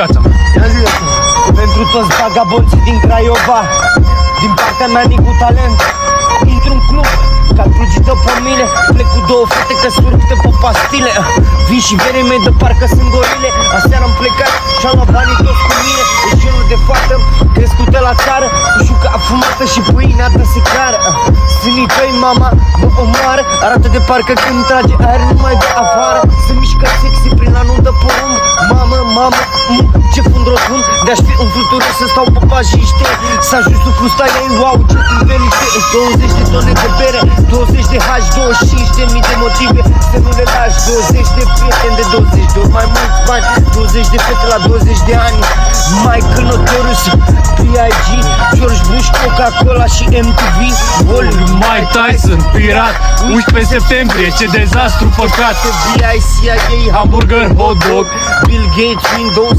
piața mea Ia zi Pentru toți vagabonții din Craiova Din partea mea Nicu Talent Intru în club ca crugită pe mine Plec cu două fete că surfte pe pastile. Vin și vene mei de parcă sunt gorile. Aseară am plecat și-am luat banii toți cu mine. E genul de fată crescută la țară Cu șuca afumată și pâinea de secară Sânii tăi mama mă omoară Arată de parcă când trage aer nu mai dă afară. Se mișcă pajiște Să ajung sub fusta ei, wow, ce triveliște 20 de tone de bere 20 de H, 25 de mii de motive. Să nu le lași 20 de prieteni de 20 de ori mai mulți bani 20 de fete la 20 de ani. Michael Notorious, B.I.G George Bush, Coca-Cola și MTV Oli, Mike Tyson, pirat 11 septembrie, ce dezastru păcat. B.I.C.I.A. Hamburger, hot dog Bill Gates, Windows